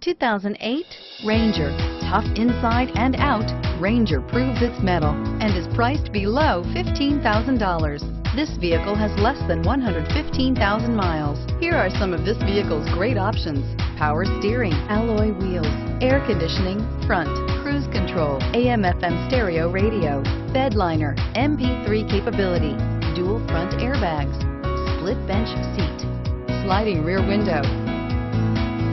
2008 Ranger. Tough inside and out, Ranger proves its metal and is priced below $15,000. This vehicle has less than 115,000 miles. Here are some of this vehicle's great options. Power steering, alloy wheels, air conditioning, front, cruise control, AM FM stereo radio, bed liner, MP3 capability, dual front airbags, split bench seat, sliding rear window.